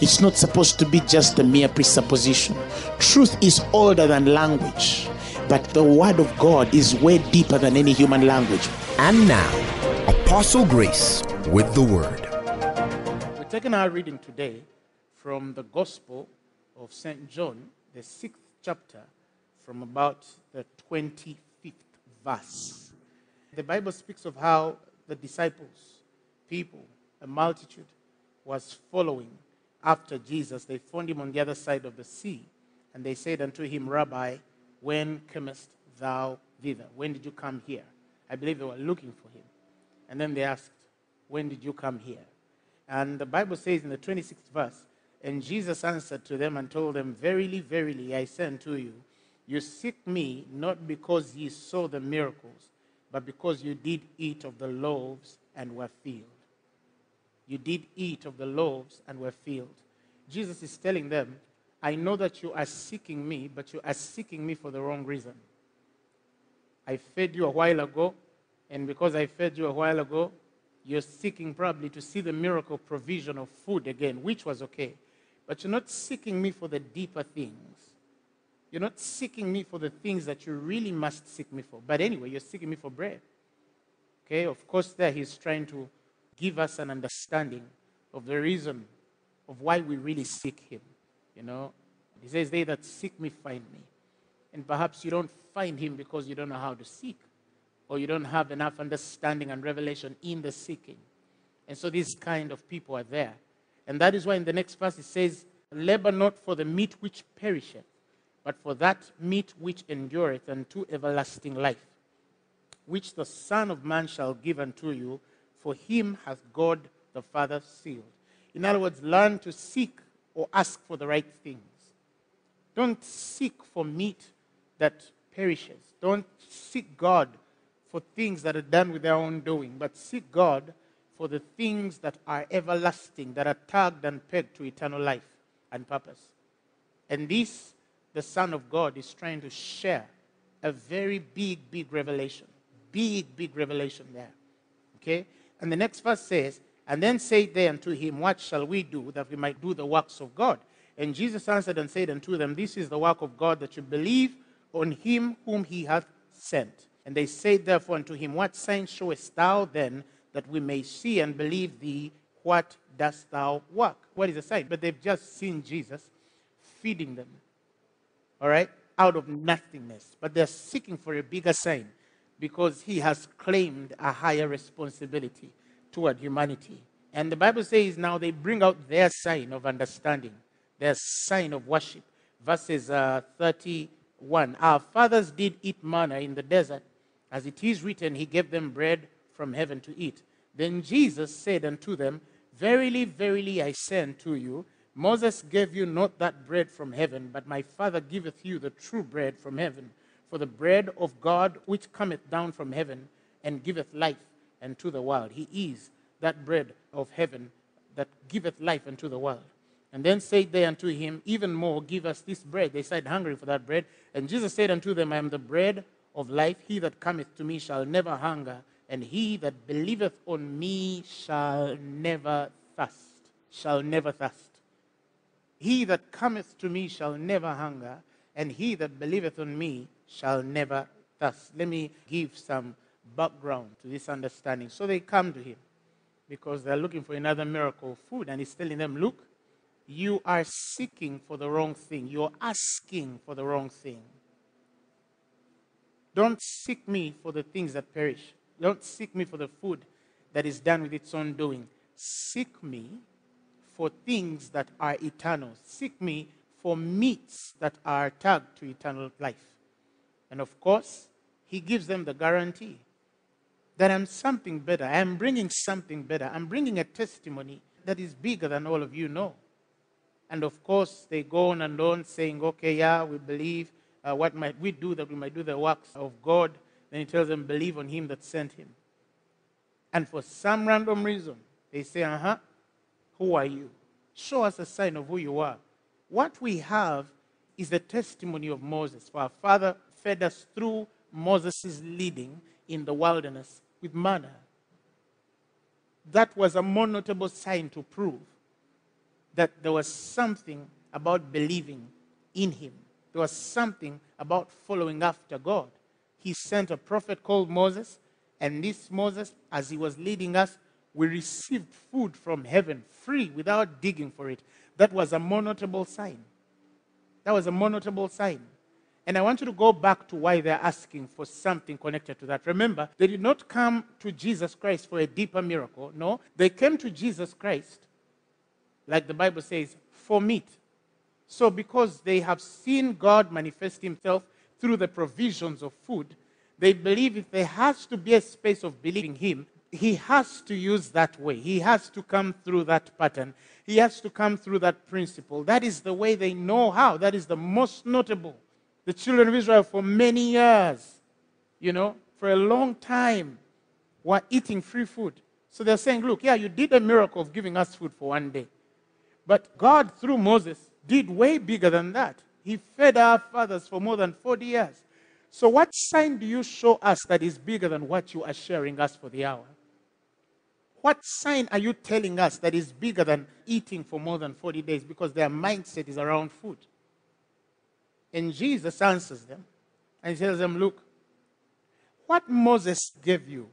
It's not supposed to be just a mere presupposition. Truth is older than language, but the Word of God is way deeper than any human language. And now, Apostle Grace with the Word. We're taking our reading today from the Gospel of St. John, the sixth chapter, from about the 25th verse. The Bible speaks of how the disciples, people, a multitude, was following after Jesus, they found him on the other side of the sea. And they said unto him, Rabbi, when comest thou thither? When did you come here? I believe they were looking for him. And then they asked, When did you come here? And the Bible says in the 26th verse, And Jesus answered to them and told them, Verily, verily, I say unto you, you seek me not because ye saw the miracles, but because you did eat of the loaves and were filled. You did eat of the loaves and were filled. Jesus is telling them, I know that you are seeking me, but you are seeking me for the wrong reason. I fed you a while ago, and because I fed you a while ago, you're seeking probably to see the miracle provision of food again, which was okay. But you're not seeking me for the deeper things. You're not seeking me for the things that you really must seek me for. But anyway, you're seeking me for bread. Okay, of course, there he's trying to give us an understanding of the reason of why we really seek Him. You know, He says, They that seek me find me. And perhaps you don't find Him because you don't know how to seek, or you don't have enough understanding and revelation in the seeking. And so these kind of people are there. And that is why in the next verse it says, Labor not for the meat which perisheth, but for that meat which endureth unto everlasting life, which the Son of Man shall give unto you for him hath God the Father sealed. In other words, learn to seek or ask for the right things. Don't seek for meat that perishes. Don't seek God for things that are done with their own doing, but seek God for the things that are everlasting, that are tagged and pegged to eternal life and purpose. And this, the Son of God is trying to share a very big, big revelation. Big, big revelation there. Okay? And the next verse says, And then said they unto him, What shall we do that we might do the works of God? And Jesus answered and said unto them, This is the work of God, that you believe on him whom he hath sent. And they said therefore unto him, What sign showest thou then, that we may see and believe thee? What dost thou work? What is the sign? But they've just seen Jesus feeding them, all right, out of nothingness. But they're seeking for a bigger sign because he has claimed a higher responsibility toward humanity. And the Bible says now they bring out their sign of understanding, their sign of worship. Verses uh, 31 Our fathers did eat manna in the desert. As it is written, He gave them bread from heaven to eat. Then Jesus said unto them, Verily, verily, I say unto you, Moses gave you not that bread from heaven, but my Father giveth you the true bread from heaven. For the bread of God which cometh down from heaven and giveth life unto the world. He is that bread of heaven that giveth life unto the world. And then said they unto him, Even more, give us this bread. They said, Hungry for that bread. And Jesus said unto them, I am the bread of life. He that cometh to me shall never hunger, and he that believeth on me shall never thirst. Shall never thirst. He that cometh to me shall never hunger, and he that believeth on me shall never thirst. Let me give some background to this understanding. So they come to him because they're looking for another miracle food, and he's telling them, Look, you are seeking for the wrong thing. You're asking for the wrong thing. Don't seek me for the things that perish. Don't seek me for the food that is done with its own doing. Seek me for things that are eternal. Seek me for meats that are tagged to eternal life. And of course, he gives them the guarantee that I'm something better. I'm bringing something better. I'm bringing a testimony that is bigger than all of you know. And of course, they go on and on saying, okay, yeah, we believe. Uh, what might we do that we might do the works of God? Then he tells them, believe on him that sent him. And for some random reason, they say, uh huh, who are you? Show us a sign of who you are. What we have is the testimony of Moses. For our father fed us through Moses' leading in the wilderness with manna. That was a more notable sign to prove that there was something about believing in him. There was something about following after God. He sent a prophet called Moses, and this Moses, as he was leading us, we received food from heaven free without digging for it. That was a more notable sign. That was a more notable sign. And I want you to go back to why they're asking for something connected to that. Remember, they did not come to Jesus Christ for a deeper miracle. No, they came to Jesus Christ, like the Bible says, for meat. So, because they have seen God manifest Himself through the provisions of food, they believe if there has to be a space of believing Him, He has to use that way. He has to come through that pattern. He has to come through that principle. That is the way they know how. That is the most notable the children of Israel for many years, you know, for a long time, were eating free food. So they're saying, look, yeah, you did a miracle of giving us food for one day. But God, through Moses, did way bigger than that. He fed our fathers for more than 40 years. So, what sign do you show us that is bigger than what you are sharing us for the hour? What sign are you telling us that is bigger than eating for more than 40 days because their mindset is around food? And Jesus answers them and tells them, Look, what Moses gave you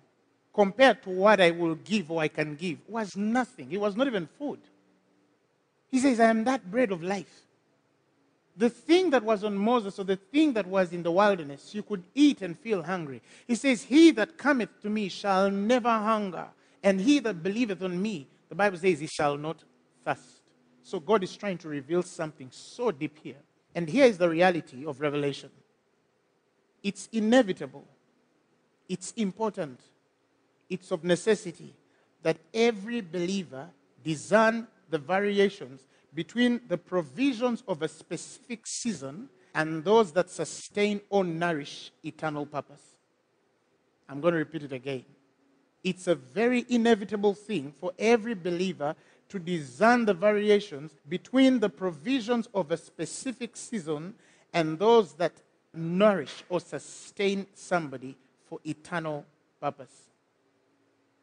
compared to what I will give or I can give was nothing. It was not even food. He says, I am that bread of life. The thing that was on Moses or the thing that was in the wilderness, you could eat and feel hungry. He says, He that cometh to me shall never hunger, and he that believeth on me, the Bible says, he shall not thirst. So God is trying to reveal something so deep here. And here is the reality of Revelation it's inevitable, it's important, it's of necessity that every believer discern the variations between the provisions of a specific season and those that sustain or nourish eternal purpose. I'm going to repeat it again. It's a very inevitable thing for every believer to discern the variations between the provisions of a specific season and those that nourish or sustain somebody for eternal purpose.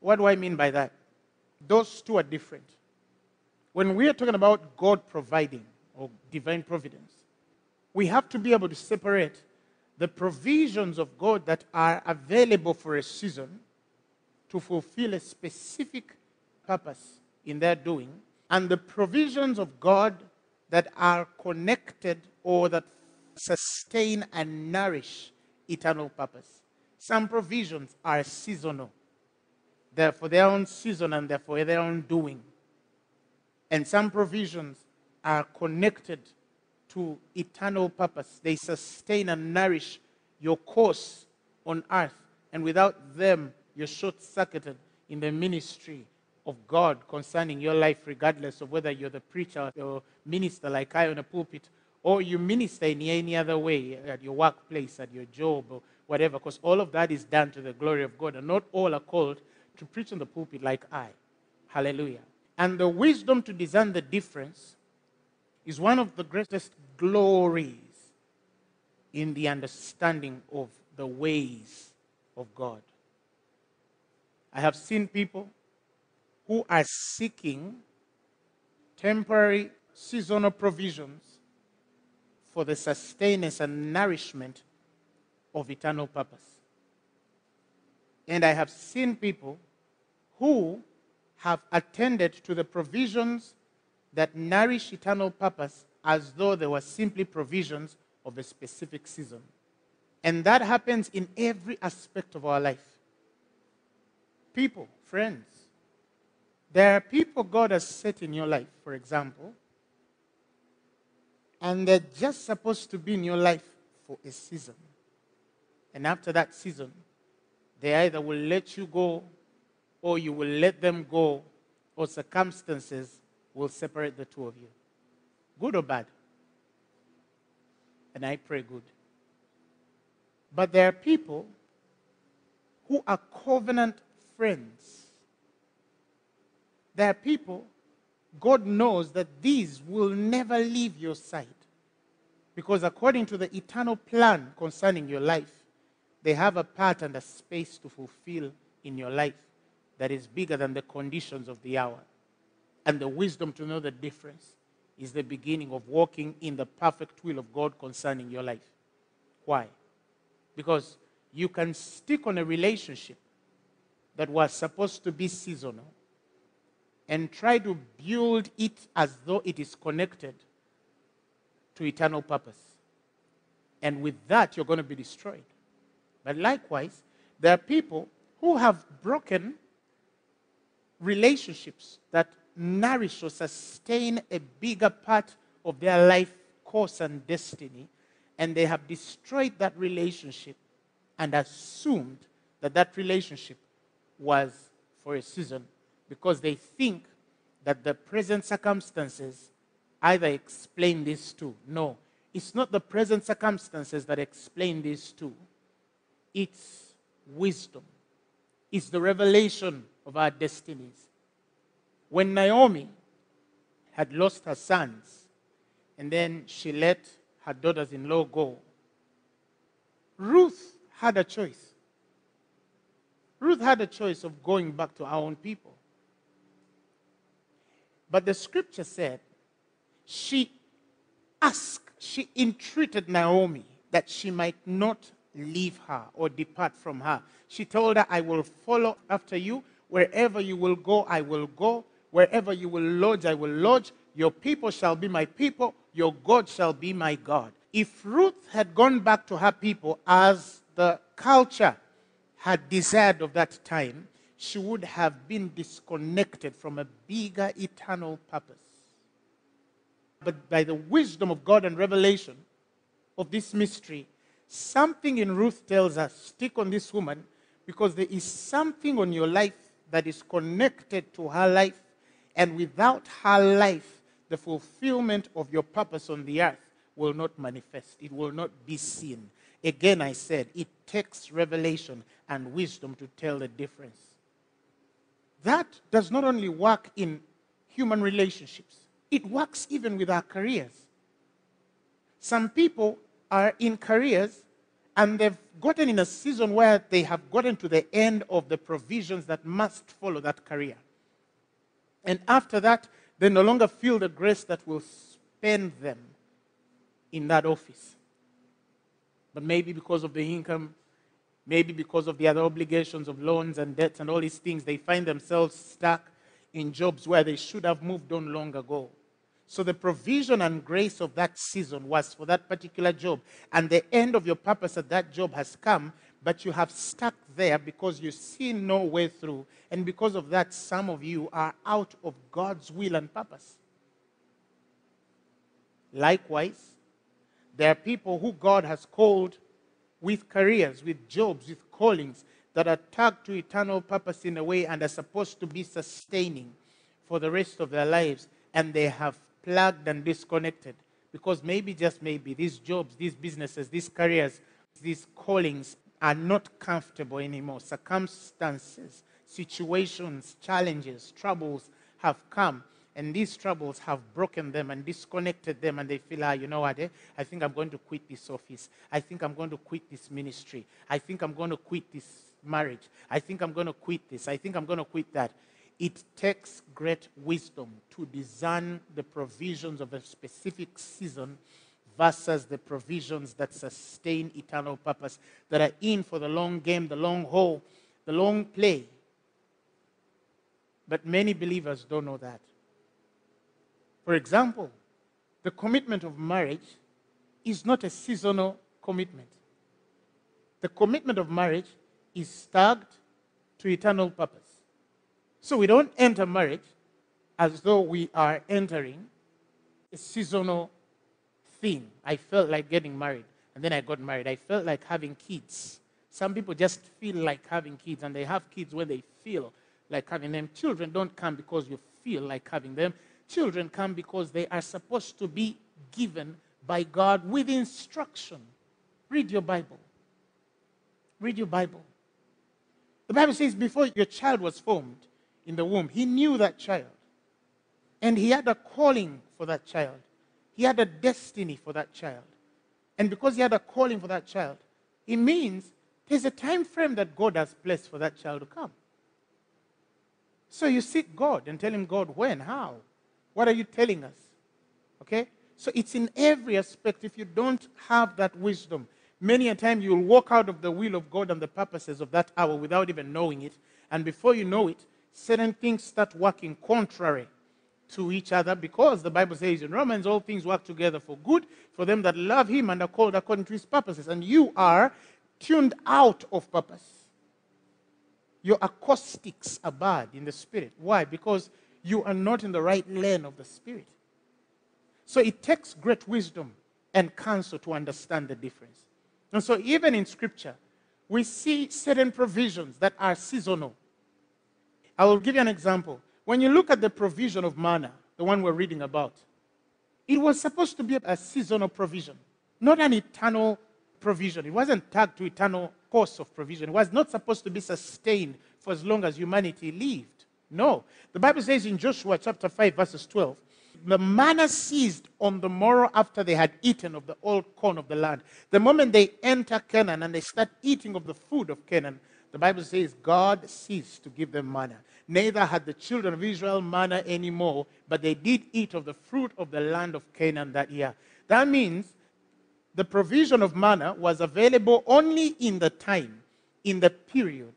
What do I mean by that? Those two are different. When we are talking about God providing or divine providence, we have to be able to separate the provisions of God that are available for a season to fulfill a specific purpose in their doing, and the provisions of God that are connected or that sustain and nourish eternal purpose. Some provisions are seasonal. They're for their own season and therefore their own doing. And some provisions are connected to eternal purpose. They sustain and nourish your course on earth. And without them, you're short circuited in the ministry of God concerning your life, regardless of whether you're the preacher or minister like I on a pulpit, or you minister in any other way at your workplace, at your job, or whatever, because all of that is done to the glory of God, and not all are called to preach on the pulpit like I. Hallelujah. And the wisdom to discern the difference is one of the greatest glories in the understanding of the ways of God. I have seen people who are seeking temporary seasonal provisions for the sustenance and nourishment of eternal purpose. And I have seen people who have attended to the provisions that nourish eternal purpose as though they were simply provisions of a specific season. And that happens in every aspect of our life. People, friends, there are people God has set in your life, for example, and they're just supposed to be in your life for a season. And after that season, they either will let you go or you will let them go, or circumstances will separate the two of you. good or bad? And I pray good. But there are people who are covenant friends. There are people, God knows that these will never leave your side. Because according to the eternal plan concerning your life, they have a part and a space to fulfill in your life that is bigger than the conditions of the hour. And the wisdom to know the difference is the beginning of walking in the perfect will of God concerning your life. Why? Because you can stick on a relationship that was supposed to be seasonal and try to build it as though it is connected to eternal purpose. And with that, you're going to be destroyed. But likewise, there are people who have broken relationships that nourish or sustain a bigger part of their life course and destiny, and they have destroyed that relationship and assumed that that relationship was for a season because they think that the present circumstances either explain this too. No, it's not the present circumstances that explain this too. It's wisdom. It's the revelation of our destinies. When Naomi had lost her sons, and then she let her daughters in law go, Ruth had a choice. Ruth had a choice of going back to our own people. But the scripture said she asked, she entreated Naomi that she might not leave her or depart from her. She told her, I will follow after you. Wherever you will go, I will go. Wherever you will lodge, I will lodge. Your people shall be my people. Your God shall be my God. If Ruth had gone back to her people as the culture had desired of that time, she would have been disconnected from a bigger eternal purpose. But by the wisdom of God and revelation of this mystery, something in Ruth tells us stick on this woman because there is something on your life that is connected to her life, and without her life, the fulfillment of your purpose on the earth will not manifest, it will not be seen. Again, I said, it takes revelation and wisdom to tell the difference. That does not only work in human relationships, it works even with our careers. Some people are in careers and they've gotten in a season where they have gotten to the end of the provisions that must follow that career. And after that, they no longer feel the grace that will spend them in that office. But maybe because of the income, maybe because of the other obligations of loans and debts and all these things, they find themselves stuck in jobs where they should have moved on long ago. So the provision and grace of that season was for that particular job. And the end of your purpose at that job has come, but you have stuck there because you see no way through. And because of that, some of you are out of God's will and purpose. Likewise, there are people who God has called with careers, with jobs, with callings that are tagged to eternal purpose in a way and are supposed to be sustaining for the rest of their lives. And they have plugged and disconnected because maybe, just maybe, these jobs, these businesses, these careers, these callings are not comfortable anymore. Circumstances, situations, challenges, troubles have come and these troubles have broken them and disconnected them, and they feel, ah, you know what? Eh? I think I'm going to quit this office. I think I'm going to quit this ministry. I think I'm going to quit this marriage. I think I'm going to quit this. I think I'm going to quit that. It takes great wisdom to discern the provisions of a specific season versus the provisions that sustain eternal purpose, that are in for the long game, the long haul, the long play. But many believers don't know that. For example, the commitment of marriage is not a seasonal commitment. The commitment of marriage is tagged to eternal purpose. So we don't enter marriage as though we are entering a seasonal thing. I felt like getting married, and then I got married. I felt like having kids. Some people just feel like having kids, and they have kids when they feel like having them. Children don't come because you feel like having them. Children come because they are supposed to be given by God with instruction. Read your Bible. Read your Bible. The Bible says before your child was formed in the womb, he knew that child. And he had a calling for that child. He had a destiny for that child. And because he had a calling for that child, it means there's a time frame that God has placed for that child to come. So you seek God and tell him, God, when, how? What are you telling us? Okay? So it's in every aspect. If you don't have that wisdom, many a time you'll walk out of the will of God and the purposes of that hour without even knowing it. And before you know it, certain things start working contrary to each other because the Bible says in Romans, all things work together for good for them that love Him and are called according to His purposes. And you are tuned out of purpose. Your acoustics are bad in the spirit. Why? Because you are not in the right lane of the spirit. So it takes great wisdom and counsel to understand the difference. And so, even in scripture, we see certain provisions that are seasonal. I will give you an example. When you look at the provision of manna, the one we're reading about, it was supposed to be a seasonal provision, not an eternal provision. It wasn't tagged to eternal course of provision. It was not supposed to be sustained for as long as humanity lived. No. The Bible says in Joshua chapter 5, verses 12, the manna ceased on the morrow after they had eaten of the old corn of the land. The moment they enter Canaan and they start eating of the food of Canaan, the Bible says God ceased to give them manna. Neither had the children of Israel manna anymore, but they did eat of the fruit of the land of Canaan that year. That means the provision of manna was available only in the time, in the period,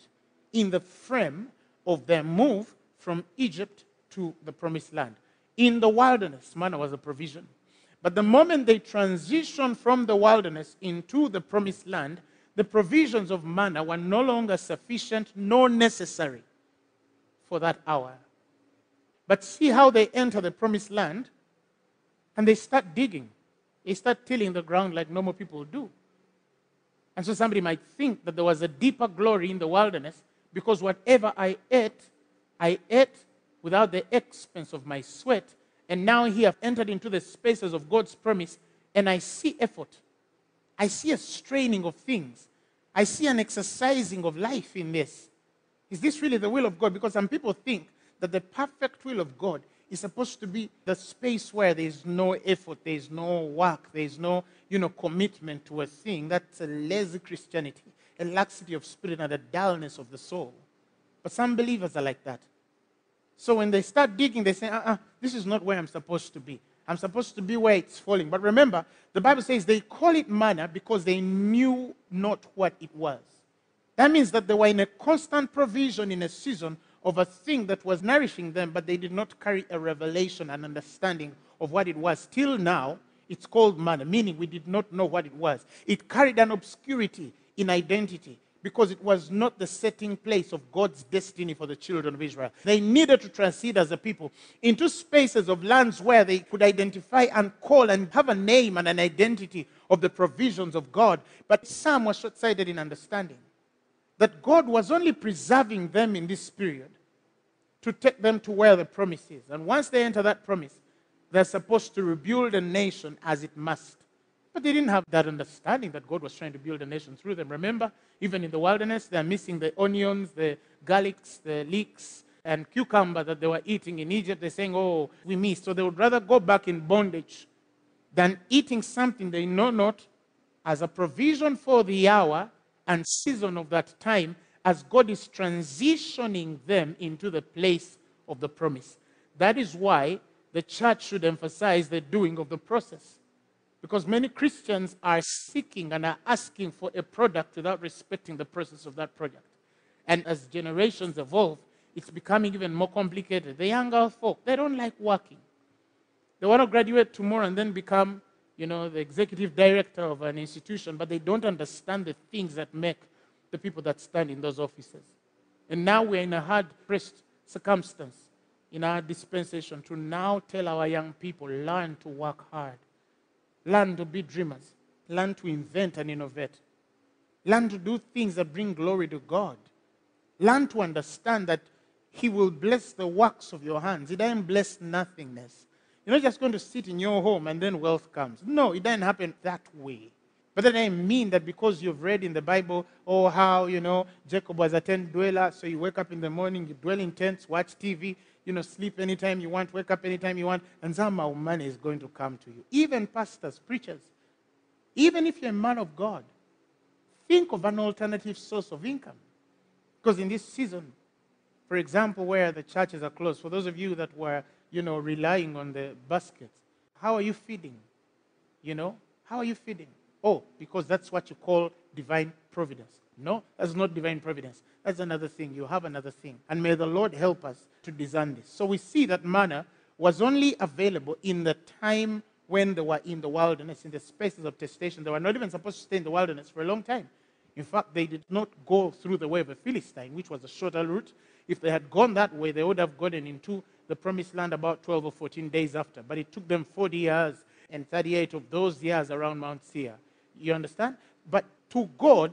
in the frame of their move from Egypt to the promised land. In the wilderness, manna was a provision. But the moment they transitioned from the wilderness into the promised land, the provisions of manna were no longer sufficient nor necessary for that hour. But see how they enter the promised land and they start digging. They start tilling the ground like normal people do. And so somebody might think that there was a deeper glory in the wilderness because whatever I ate, I ate without the expense of my sweat. And now here I've entered into the spaces of God's promise and I see effort. I see a straining of things. I see an exercising of life in this. Is this really the will of God? Because some people think that the perfect will of God is supposed to be the space where there's no effort, there's no work, there's no, you know, commitment to a thing. That's a lazy Christianity, a laxity of spirit and a dullness of the soul. But some believers are like that. So when they start digging, they say, uh uh-uh, this is not where I'm supposed to be. I'm supposed to be where it's falling. But remember, the Bible says they call it manna because they knew not what it was. That means that they were in a constant provision in a season of a thing that was nourishing them, but they did not carry a revelation and understanding of what it was. Till now, it's called manna, meaning we did not know what it was. It carried an obscurity in identity because it was not the setting place of God's destiny for the children of Israel. They needed to transcend as a people into spaces of lands where they could identify and call and have a name and an identity of the provisions of God. But some were short sighted in understanding that God was only preserving them in this period to take them to where the promise is. And once they enter that promise, they're supposed to rebuild a nation as it must. But they didn't have that understanding that God was trying to build a nation through them. Remember, even in the wilderness, they're missing the onions, the garlics, the leeks, and cucumber that they were eating in Egypt. They're saying, oh, we missed. So they would rather go back in bondage than eating something they know not as a provision for the hour and season of that time as God is transitioning them into the place of the promise. That is why the church should emphasize the doing of the process. Because many Christians are seeking and are asking for a product without respecting the process of that product. And as generations evolve, it's becoming even more complicated. The younger folk, they don't like working. They want to graduate tomorrow and then become, you know, the executive director of an institution, but they don't understand the things that make the people that stand in those offices. And now we're in a hard pressed circumstance in our dispensation to now tell our young people learn to work hard Learn to be dreamers. Learn to invent and innovate. Learn to do things that bring glory to God. Learn to understand that He will bless the works of your hands. He doesn't bless nothingness. You're not just going to sit in your home and then wealth comes. No, it doesn't happen that way. But that doesn't mean that because you've read in the Bible, oh, how, you know, Jacob was a tent dweller, so you wake up in the morning, you dwell in tents, watch TV, you know, sleep anytime you want, wake up anytime you want, and somehow money is going to come to you. Even pastors, preachers, even if you're a man of God, think of an alternative source of income. Because in this season, for example, where the churches are closed, for those of you that were, you know, relying on the baskets, how are you feeding? You know, how are you feeding? Oh, because that's what you call divine providence. No, that's not divine providence. That's another thing. You have another thing. And may the Lord help us to discern this. So we see that manna was only available in the time when they were in the wilderness, in the spaces of testation. They were not even supposed to stay in the wilderness for a long time. In fact, they did not go through the way of a Philistine, which was a shorter route. If they had gone that way, they would have gotten into the promised land about 12 or 14 days after. But it took them 40 years and 38 of those years around Mount Seir. You understand? But to God,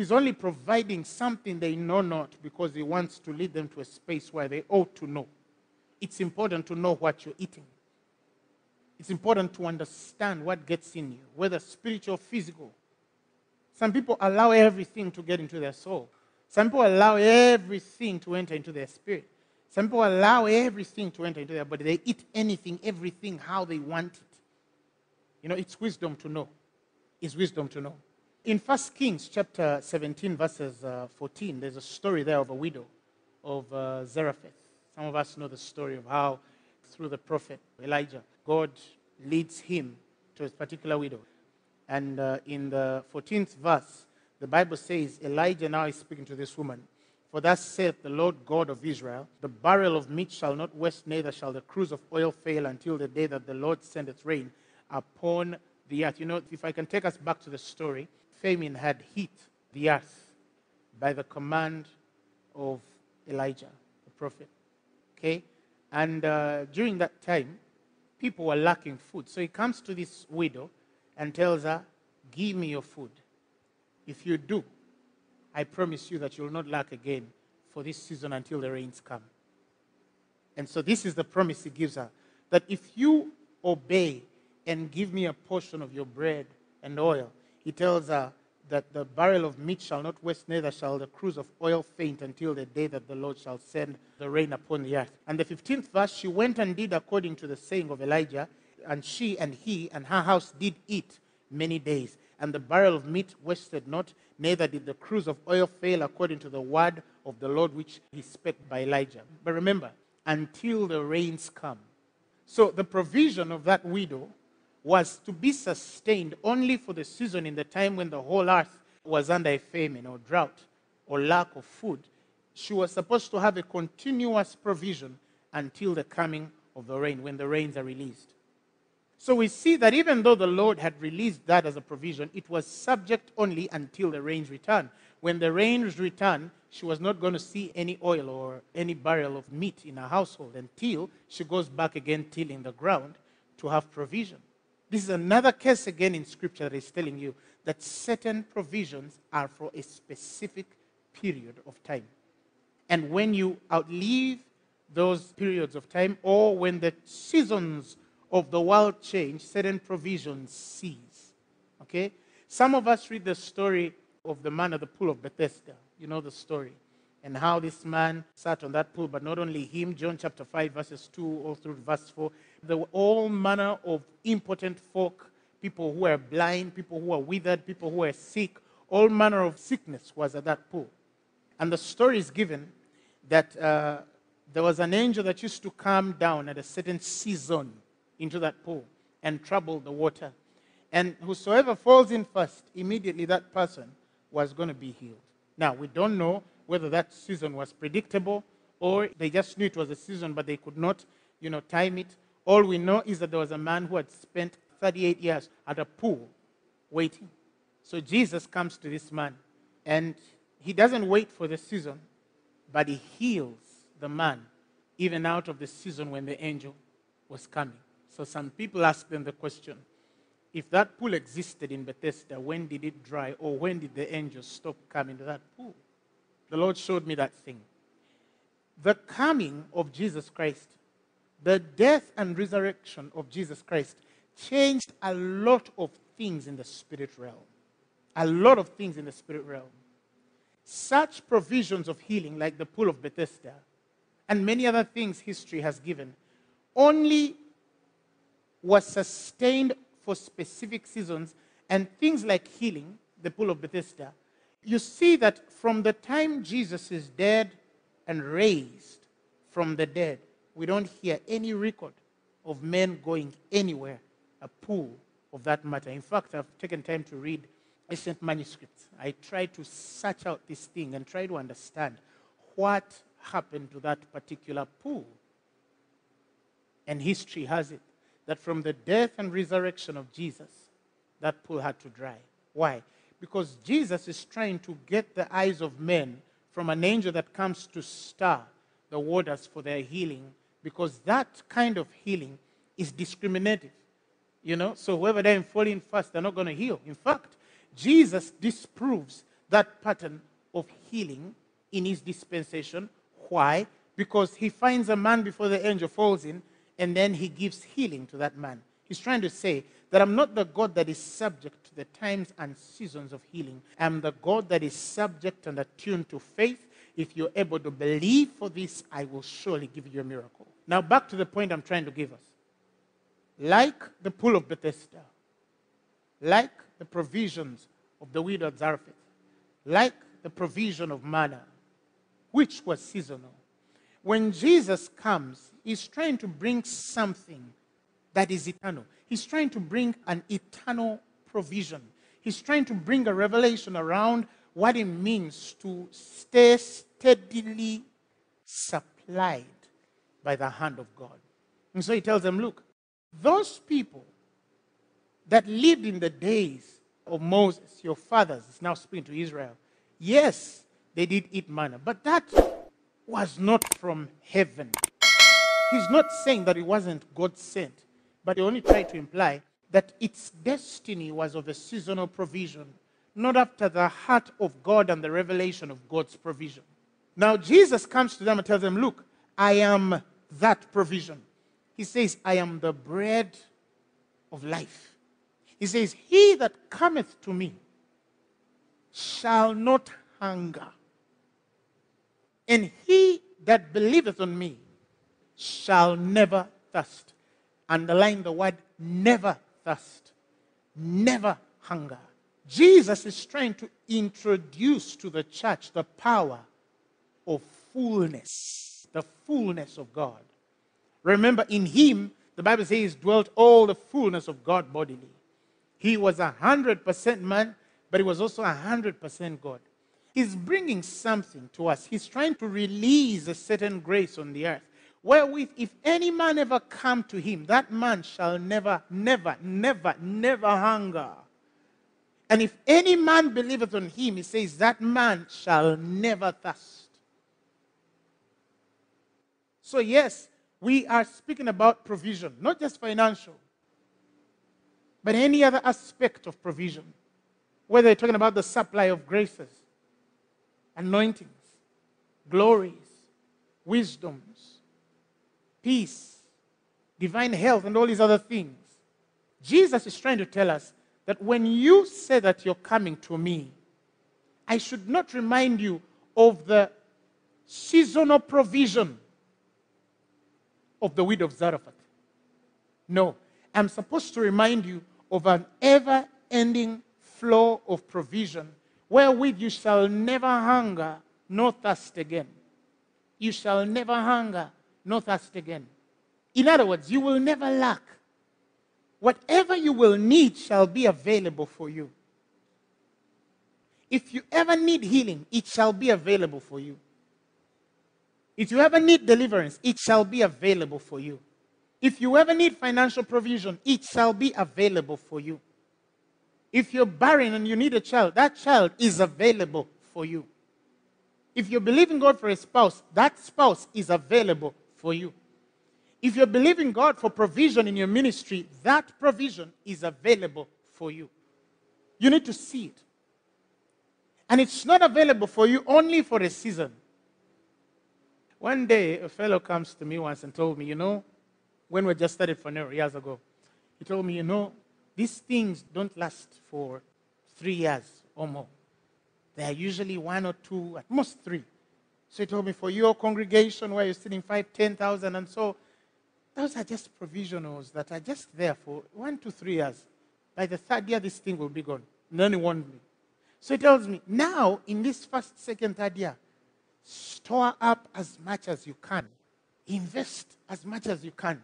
He's only providing something they know not because He wants to lead them to a space where they ought to know. It's important to know what you're eating. It's important to understand what gets in you, whether spiritual, physical. Some people allow everything to get into their soul. Some people allow everything to enter into their spirit. Some people allow everything to enter into their body. They eat anything, everything, how they want it. You know, it's wisdom to know. It's wisdom to know. In 1 Kings chapter 17, verses uh, 14, there's a story there of a widow of uh, Zarephath. Some of us know the story of how, through the prophet Elijah, God leads him to a particular widow. And uh, in the 14th verse, the Bible says, Elijah now is speaking to this woman. For thus saith the Lord God of Israel, The barrel of meat shall not waste, neither shall the cruse of oil fail until the day that the Lord sendeth rain upon the earth. You know, if I can take us back to the story, famine had hit the earth by the command of Elijah, the prophet. Okay? And uh, during that time, people were lacking food. So he comes to this widow and tells her, Give me your food. If you do, I promise you that you will not lack again for this season until the rains come. And so this is the promise he gives her that if you obey and give me a portion of your bread and oil. He tells her that the barrel of meat shall not waste, neither shall the cruse of oil faint until the day that the Lord shall send the rain upon the earth. And the 15th verse, she went and did according to the saying of Elijah, and she and he and her house did eat many days. And the barrel of meat wasted not, neither did the cruse of oil fail according to the word of the Lord which he spake by Elijah. But remember, until the rains come. So the provision of that widow was to be sustained only for the season in the time when the whole earth was under a famine or drought or lack of food. She was supposed to have a continuous provision until the coming of the rain, when the rains are released. So we see that even though the Lord had released that as a provision, it was subject only until the rains returned. When the rains returned, she was not going to see any oil or any barrel of meat in her household until she goes back again tilling the ground to have provision. This is another case again in Scripture that is telling you that certain provisions are for a specific period of time. And when you outlive those periods of time, or when the seasons of the world change, certain provisions cease. Okay? Some of us read the story of the man at the pool of Bethesda. You know the story. And how this man sat on that pool, but not only him, John chapter 5, verses 2 all through verse 4, there were all manner of impotent folk, people who were blind, people who were withered, people who were sick. All manner of sickness was at that pool. And the story is given that uh, there was an angel that used to come down at a certain season into that pool and trouble the water. And whosoever falls in first, immediately that person was going to be healed. Now, we don't know whether that season was predictable or they just knew it was a season, but they could not, you know, time it. All we know is that there was a man who had spent 38 years at a pool waiting. So Jesus comes to this man and he doesn't wait for the season, but he heals the man even out of the season when the angel was coming. So some people ask them the question if that pool existed in Bethesda, when did it dry or when did the angels stop coming to that pool? The Lord showed me that thing. the coming of Jesus Christ, the death and resurrection of Jesus Christ changed a lot of things in the spirit realm. A lot of things in the spirit realm. Such provisions of healing, like the pool of Bethesda, and many other things history has given, only was sustained for specific seasons, and things like healing, the pool of Bethesda, you see that from the time Jesus is dead and raised from the dead, we don't hear any record of men going anywhere, a pool of that matter. In fact, I've taken time to read ancient manuscripts. I try to search out this thing and try to understand what happened to that particular pool. And history has it that from the death and resurrection of Jesus, that pool had to dry. Why? Because Jesus is trying to get the eyes of men from an angel that comes to stir the waters for their healing, because that kind of healing is discriminative. You know, so whoever they're falling fast, they're not going to heal. In fact, Jesus disproves that pattern of healing in his dispensation. Why? Because he finds a man before the angel falls in, and then he gives healing to that man. He's trying to say that I'm not the God that is subject to the times and seasons of healing. I'm the God that is subject and attuned to faith. If you're able to believe for this, I will surely give you a miracle. Now, back to the point I'm trying to give us. Like the pool of Bethesda, like the provisions of the widow of Zarephath, like the provision of manna, which was seasonal. When Jesus comes, he's trying to bring something that is eternal. He's trying to bring an eternal provision. He's trying to bring a revelation around what it means to stay steadily supplied by the hand of God. And so he tells them, look, those people that lived in the days of Moses, your fathers, is now speaking to Israel. Yes, they did eat manna, but that was not from heaven. He's not saying that it wasn't God sent, but he only tried to imply that its destiny was of a seasonal provision, not after the heart of God and the revelation of God's provision. Now, Jesus comes to them and tells them, Look, I am that provision. He says, I am the bread of life. He says, He that cometh to me shall not hunger. And he that believeth on me shall never thirst. Underline the word never thirst, never hunger. Jesus is trying to introduce to the church the power of fullness, the fullness of God. Remember, in him, the Bible says, dwelt all the fullness of God bodily. He was a hundred percent man, but he was also a hundred percent God. He's bringing something to us. He's trying to release a certain grace on the earth, wherewith, if any man ever come to him, that man shall never, never, never, never hunger. And if any man believeth on him, he says, that man shall never thirst. So, yes, we are speaking about provision, not just financial but any other aspect of provision, whether you're talking about the supply of graces, anointings, glories, wisdoms, peace, divine health, and all these other things. Jesus is trying to tell us that when you say that you're coming to me, I should not remind you of the seasonal provision of the widow of Zarephath. No, I'm supposed to remind you of an ever ending flow of provision, wherewith you shall never hunger nor thirst again. You shall never hunger nor thirst again. In other words, you will never lack. Whatever you will need shall be available for you. If you ever need healing, it shall be available for you. If you ever need deliverance, it shall be available for you. If you ever need financial provision, it shall be available for you. If you're barren and you need a child, that child is available for you. If you're believing God for a spouse, that spouse is available for you. If you're believing God for provision in your ministry, that provision is available for you. You need to see it. And it's not available for you only for a season. One day, a fellow comes to me once and told me, you know, when we just started Phaneroo years ago, he told me, you know, these things don't last for three years or more. They are usually one or two, at most three. So he told me, for your congregation where you're sitting five, ten thousand, and so those are just provisionals that are just there for one to three years. By the third year, this thing will be gone. And then he warned me. So he tells me, now in this first, second, third year, store up as much as you can, invest as much as you can,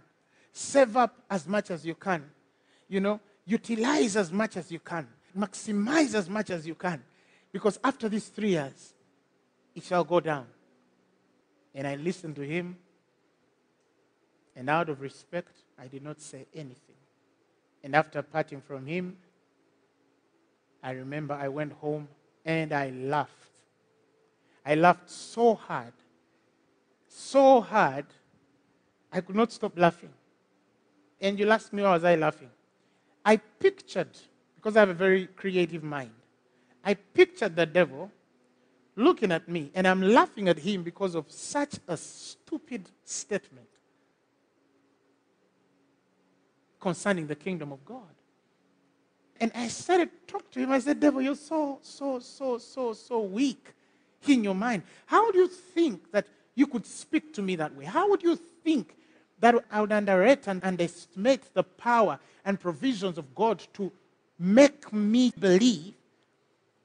save up as much as you can, you know, utilize as much as you can, maximize as much as you can, because after these three years, it shall go down. And I listened to him, and out of respect, I did not say anything. And after parting from him, I remember I went home and I laughed. I laughed so hard, so hard, I could not stop laughing. And you asked me, why was I laughing? I pictured, because I have a very creative mind, I pictured the devil looking at me, and I'm laughing at him because of such a stupid statement concerning the kingdom of God. And I started talk to him. I said, Devil, you're so, so, so, so, so weak in your mind. How would you think that you could speak to me that way? How would you think that I would underrate and underestimate the power and provisions of God to make me believe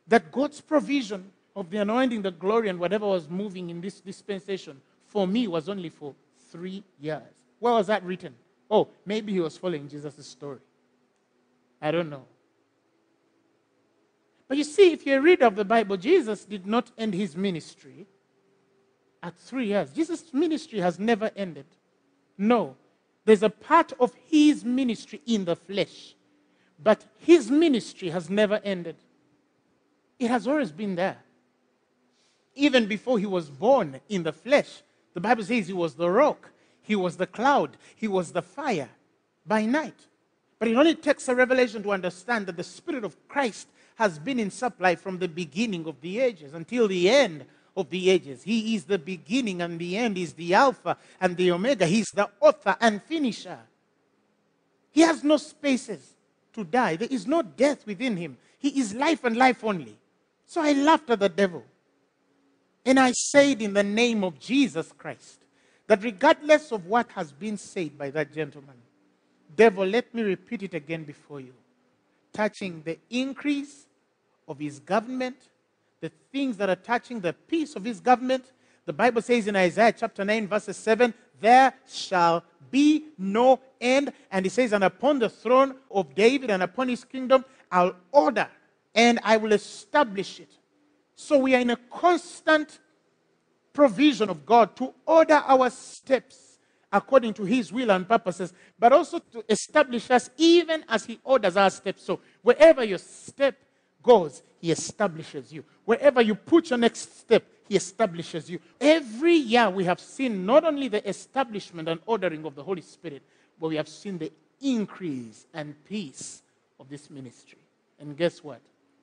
that God's provision of the anointing, the glory, and whatever was moving in this dispensation for me was only for three years. Where was that written? Oh, maybe he was following Jesus' story. I don't know. But you see, if you read of the Bible, Jesus did not end his ministry at three years. Jesus' ministry has never ended. No. There's a part of his ministry in the flesh, but his ministry has never ended. It has always been there. Even before he was born in the flesh, the Bible says he was the rock, he was the cloud, he was the fire by night. But it only takes a revelation to understand that the Spirit of Christ has been in supply from the beginning of the ages until the end of the ages. He is the beginning and the end. He's the Alpha and the Omega. He's the author and finisher. He has no spaces to die. There is no death within him. He is life and life only. So I laughed at the devil. And I said in the name of Jesus Christ that regardless of what has been said by that gentleman, devil, let me repeat it again before you touching the increase of his government, the things that are touching the peace of his government. The Bible says in Isaiah chapter 9, verses 7, there shall be no end. And he says, and upon the throne of David and upon his kingdom, I'll order and I will establish it. So we are in a constant provision of God to order our steps according to his will and purposes, but also to establish us even as he orders our steps. So wherever your step goes, he establishes you. Wherever you put your next step, he establishes you. Every year we have seen not only the establishment and ordering of the Holy Spirit, but we have seen the increase and peace of this ministry. And guess what?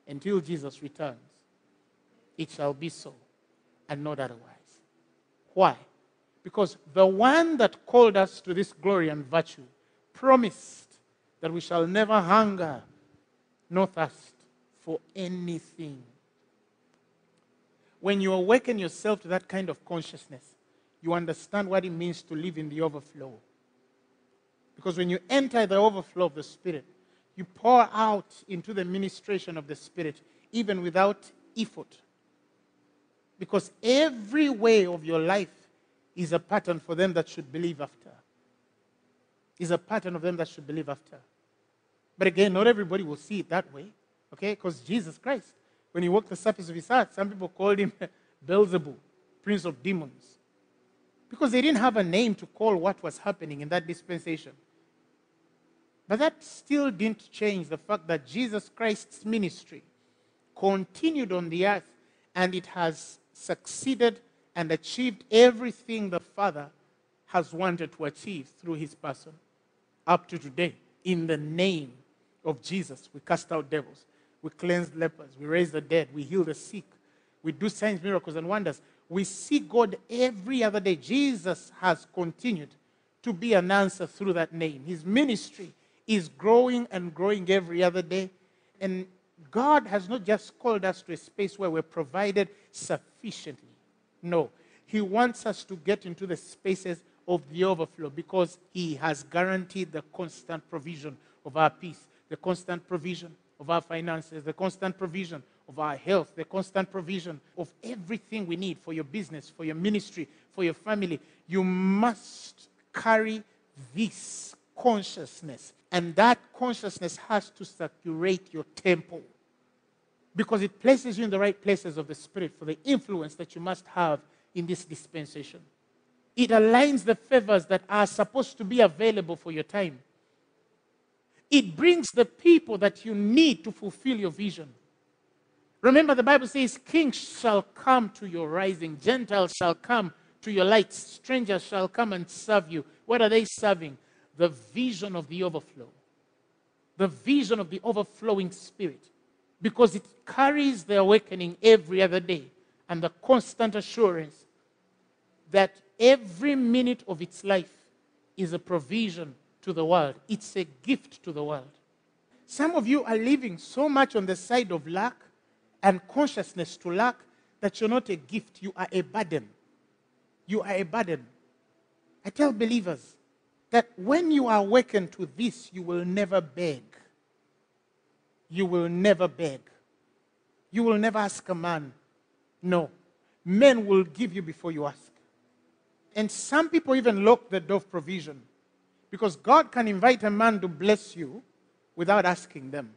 Until Jesus returns, it shall be so and not otherwise. Why? Because the one that called us to this glory and virtue promised that we shall never hunger nor thirst for anything. When you awaken yourself to that kind of consciousness, you understand what it means to live in the overflow. Because when you enter the overflow of the Spirit, you pour out into the ministration of the Spirit, even without effort. Because every way of your life is a pattern for them that should believe after. Is a pattern of them that should believe after. But again, not everybody will see it that way, okay? Because Jesus Christ, when he walked the surface of his earth, some people called him Beelzebub, prince of demons. Because they didn't have a name to call what was happening in that dispensation. But that still didn't change the fact that Jesus Christ's ministry continued on the earth and it has succeeded and achieved everything the Father has wanted to achieve through his person up to today. In the name of Jesus, we cast out devils, we cleanse lepers, we raise the dead, we heal the sick, we do signs, miracles, and wonders. We see God every other day. Jesus has continued to be an answer through that name. His ministry is growing and growing every other day. And God has not just called us to a space where we're provided sufficiently. No, He wants us to get into the spaces of the overflow because He has guaranteed the constant provision of our peace, the constant provision of our finances, the constant provision of our health, the constant provision of everything we need for your business, for your ministry, for your family. You must carry this consciousness, and that consciousness has to saturate your temple because it places you in the right places of the Spirit for the influence that you must have in this dispensation. It aligns the favors that are supposed to be available for your time. It brings the people that you need to fulfill your vision. Remember, the Bible says, Kings shall come to your rising, Gentiles shall come to your light, strangers shall come and serve you. What are they serving? The vision of the overflow, the vision of the overflowing spirit because it carries the awakening every other day and the constant assurance that every minute of its life is a provision to the world. It's a gift to the world. Some of you are living so much on the side of lack and consciousness to lack that you're not a gift, you are a burden. You are a burden. I tell believers that when you are awakened to this, you will never beg you will never beg. You will never ask a man. No. Men will give you before you ask. And some people even lock the door of provision because God can invite a man to bless you without asking them.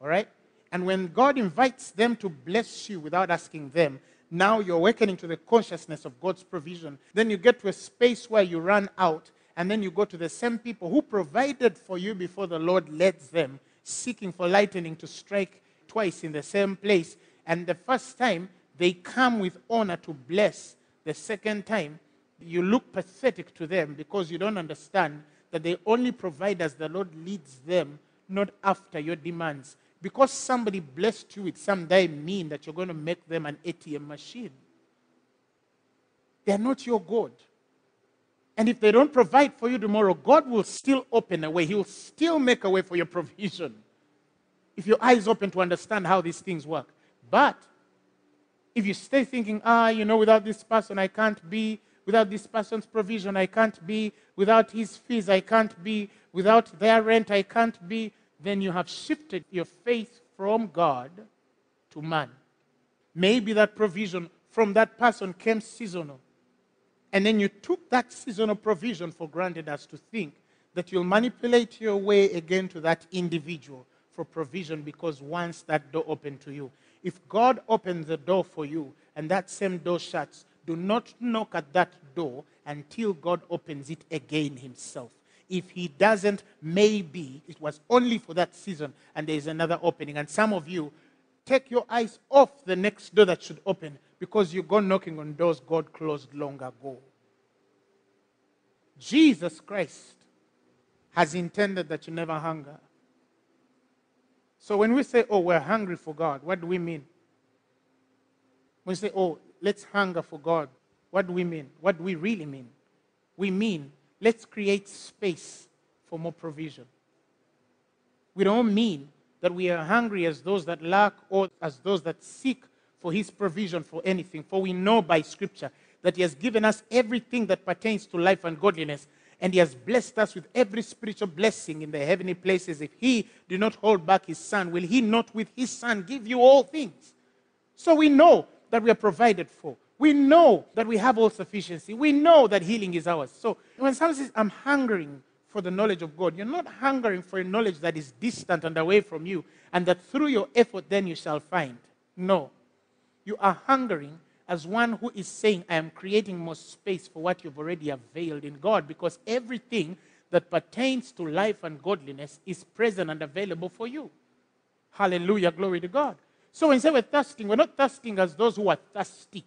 All right? And when God invites them to bless you without asking them, now you're awakening to the consciousness of God's provision. Then you get to a space where you run out, and then you go to the same people who provided for you before the Lord led them, seeking for lightning to strike twice in the same place. And the first time, they come with honor to bless. The second time, you look pathetic to them because you don't understand that they only provide as the Lord leads them, not after your demands. Because somebody blessed you with some day mean that you're going to make them an ATM machine. They're not your God. And if they don't provide for you tomorrow, God will still open a way. He will still make a way for your provision. If your eyes open to understand how these things work. But if you stay thinking, ah, you know, without this person, I can't be, without this person's provision, I can't be, without his fees, I can't be, without their rent, I can't be, then you have shifted your faith from God to man. Maybe that provision from that person came seasonal. And then you took that seasonal provision for granted as to think that you'll manipulate your way again to that individual for provision because once that door opened to you. If God opens the door for you and that same door shuts, do not knock at that door until God opens it again Himself. If He doesn't, maybe it was only for that season and there is another opening. And some of you take your eyes off the next door that should open because you go knocking on doors God closed long ago. Jesus Christ has intended that you never hunger. So when we say, oh, we're hungry for God, what do we mean? When we say, oh, let's hunger for God, what do we mean? What do we really mean? We mean, let's create space for more provision. We don't mean that we are hungry as those that lack or as those that seek for his provision for anything. For we know by scripture that he has given us everything that pertains to life and godliness, and he has blessed us with every spiritual blessing in the heavenly places. If he did not hold back his son, will he not with his son give you all things? So we know that we are provided for. We know that we have all sufficiency. We know that healing is ours. So when someone says, I'm hungering for the knowledge of God, you're not hungering for a knowledge that is distant and away from you, and that through your effort then you shall find. No. You are hungering as one who is saying, I am creating more space for what you've already availed in God, because everything that pertains to life and godliness is present and available for you. Hallelujah, glory to God. So when we say we're thirsting, we're not thirsting as those who are thirsty.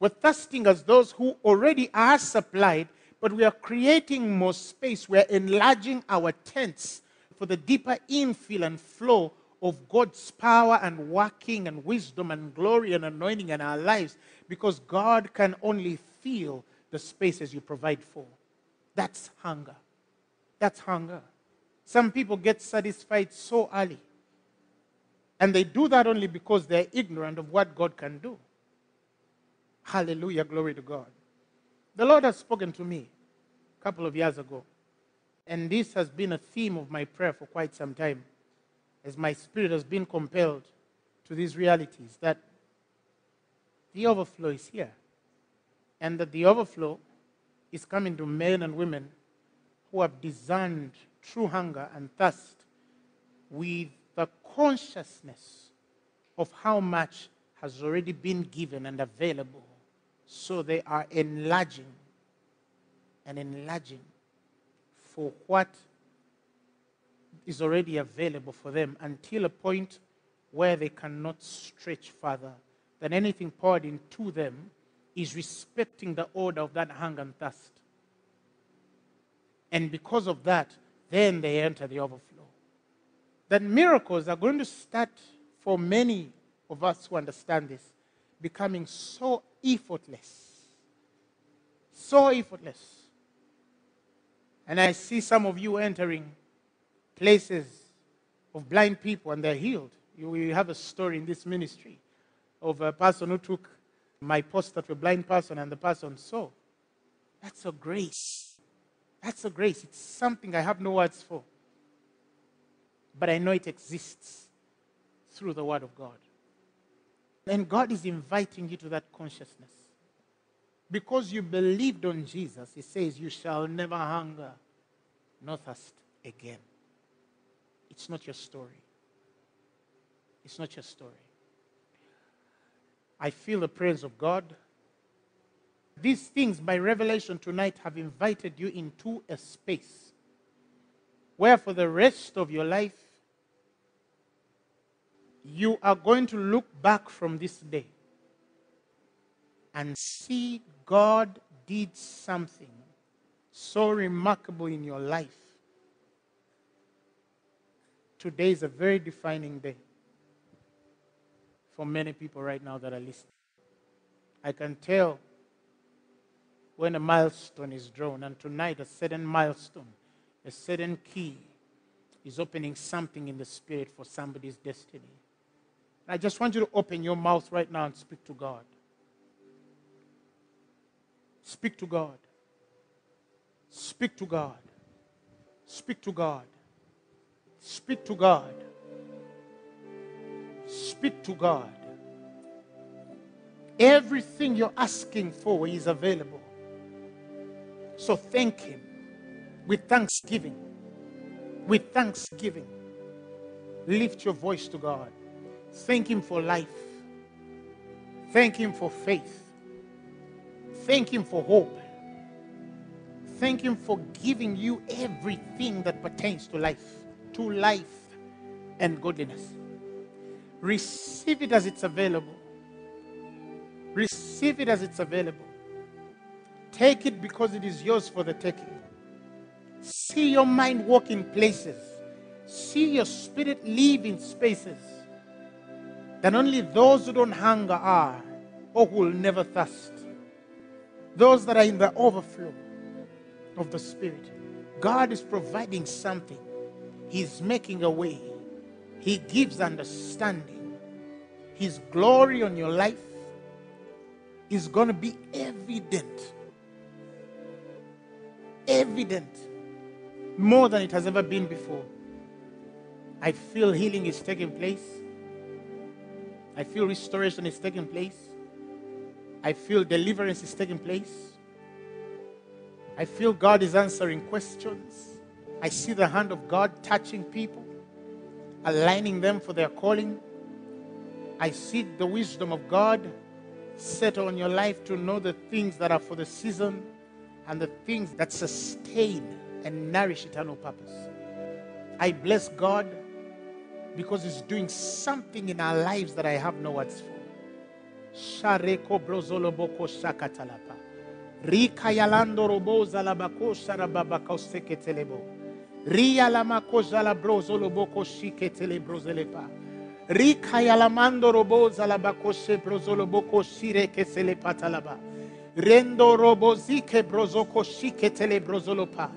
We're thirsting as those who already are supplied, but we are creating more space. We're enlarging our tents for the deeper infill and flow of God's power and working and wisdom and glory and anointing in our lives because God can only fill the spaces you provide for. That's hunger. That's hunger. Some people get satisfied so early. And they do that only because they're ignorant of what God can do. Hallelujah. Glory to God. The Lord has spoken to me a couple of years ago. And this has been a theme of my prayer for quite some time as my spirit has been compelled to these realities that the overflow is here. And that the overflow is coming to men and women who have discerned true hunger and thirst with the consciousness of how much has already been given and available. So they are enlarging and enlarging for what is already available for them until a point where they cannot stretch further. That anything poured into them is respecting the order of that hunger and thirst. And because of that, then they enter the overflow. That miracles are going to start for many of us who understand this becoming so effortless. So effortless. And I see some of you entering places of blind people and they're healed. You, have a story in this ministry of a person who took my poster to a blind person and the person saw. That's a grace. That's a grace. It's something I have no words for. But I know it exists through the Word of God. And God is inviting you to that consciousness. Because you believed on Jesus, He says, You shall never hunger nor thirst again. It's not your story. It's not your story. I feel the presence of God. These things, by revelation tonight, have invited you into a space where, for the rest of your life, you are going to look back from this day and see God did something so remarkable in your life today is a very defining day for many people right now that are listening. I can tell when a milestone is drawn, and tonight a certain milestone, a certain key is opening something in the spirit for somebody's destiny. I just want you to open your mouth right now and speak to God. Speak to God. Speak to God. Speak to God. Speak to God. Speak to God. Everything you're asking for is available. So thank Him with thanksgiving. With thanksgiving. Lift your voice to God. Thank Him for life. Thank Him for faith. Thank Him for hope. Thank Him for giving you everything that pertains to life to life and godliness. Receive it as it's available. Receive it as it's available. Take it because it is yours for the taking. See your mind walk in places. See your spirit live in spaces that only those who don't hunger are or who will never thirst. Those that are in the overflow of the Spirit. God is providing something He's making a way. He gives understanding. His glory on your life is going to be evident. Evident. More than it has ever been before. I feel healing is taking place. I feel restoration is taking place. I feel deliverance is taking place. I feel God is answering questions. I see the hand of God touching people, aligning them for their calling. I see the wisdom of God set on your life to know the things that are for the season and the things that sustain and nourish eternal purpose. I bless God because He's doing something in our lives that I have no words for. Shareko brozoloboko shakatalapa. Rika yalando roboza labako sharababako seketelebo. Ria la makoja la brozo lo boko shike tele brozelepa. Rika ya la mando roboza la bakoshe brozo lo boko shire ke sele patalaba. Rendo robozike brozoko shike tele brozolopa.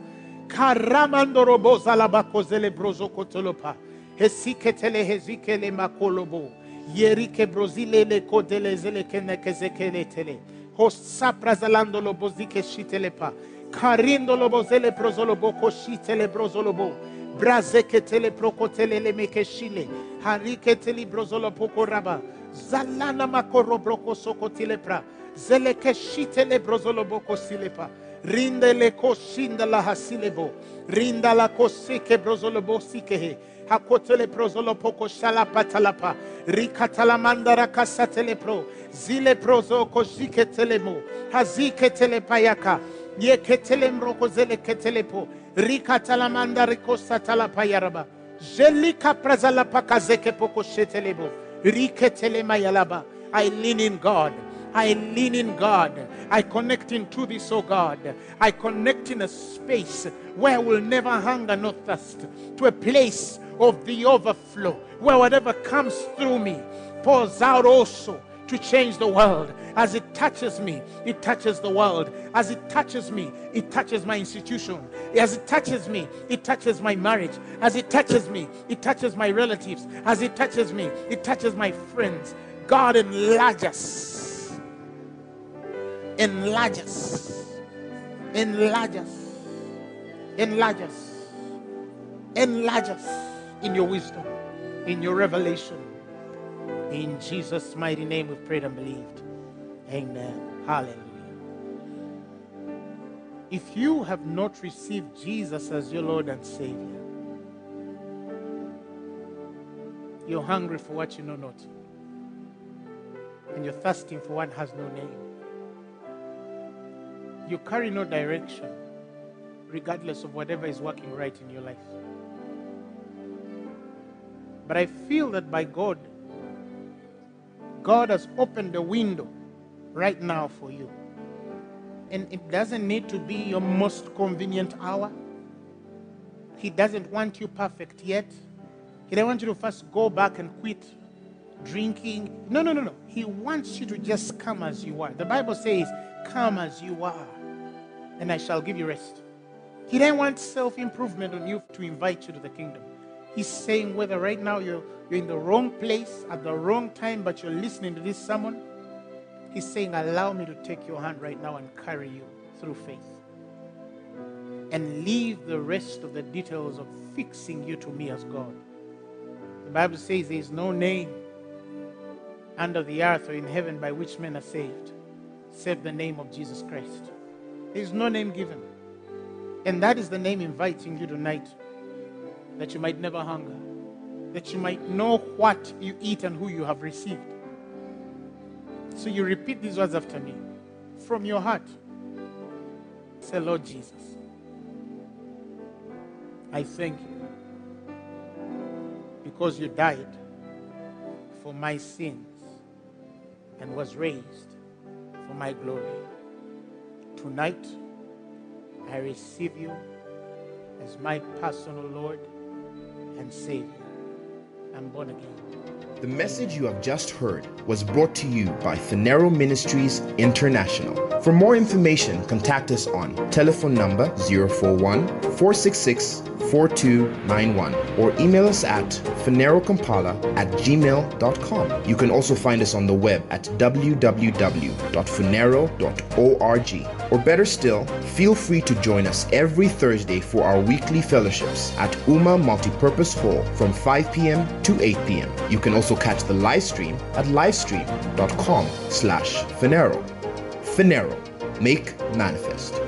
Karamando roboza la bakozele brozoko tolopa. Hesike tele hezike le makolobo. Yerike brozile le kodele zele kene kezekele tele. Hosapra zalando lo bozike shitelepa. Carindolobo zelebrozolobo koshi telebrozolobo. Brazeke teleproko telelemekeshile. Harike telebrozolopoko raba. Zalana makorobroko soko telepra. Zelekeshi telebrozoloboko silepa. Rinde le koshinda la hasilebo. Rinda la kosike brozolobo sikehe. hakotele prozolo poko shala patalapa rikatala mandara kasatele pro zile prozo kozike telemo hazike telepayaka Ye ketele mroko zele ketelepo. Rikatala mandara kosatala payaraba. Jelika prazala pakazeke poko shetelebo. Riketele mayalaba. I lean in God. I lean in God. I connect into this, oh God. I connect in a space where will never hunger nor thirst. To a place of the overflow where whatever comes through me pours out also to change the world. As it touches me, it touches the world. As it touches me, it touches my institution. As it touches me, it touches my marriage. As it touches me, it touches my relatives. As it touches me, it touches my friends. God enlarge us. Enlarge us. Enlarge us. Enlarge us. Enlarge us in your wisdom, in your revelation. In Jesus' mighty name we've prayed and believed. Amen. Hallelujah. If you have not received Jesus as your Lord and Savior, you're hungry for what you know not, and you're thirsting for what has no name. You carry no direction, regardless of whatever is working right in your life. But I feel that by God, God has opened the window right now for you. And it doesn't need to be your most convenient hour. He doesn't want you perfect yet. He doesn't want you to first go back and quit drinking. No, no, no, no. He wants you to just come as you are. The Bible says, Come as you are, and I shall give you rest. He doesn't want self improvement on you to invite you to the kingdom. He's saying whether right now you're, you're in the wrong place at the wrong time, but you're listening to this sermon, He's saying, Allow me to take your hand right now and carry you through faith. And leave the rest of the details of fixing you to me as God. The Bible says there is no name under the earth or in heaven by which men are saved, save the name of Jesus Christ. There is no name given. And that is the name inviting you tonight that you might never hunger, that you might know what you eat and who you have received. So you repeat these words after me from your heart. Say, Lord Jesus, I thank you because you died for my sins and was raised for my glory. Tonight, I receive you as my personal Lord and. I'm born again. The message you have just heard was brought to you by Phaneroo Ministries International. For more information, contact us on telephone number 041 466 4291 or email us at phanerokampala at gmail.com. You can also find us on the web at www.phaneroo.org. Or better still, feel free to join us every Thursday for our weekly fellowships at Uma Multipurpose Hall from 5 p.m. to 8 p.m. You can also catch the live stream at livestream.com slash Phaneroo. Phaneroo. Make manifest.